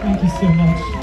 Thank you so much.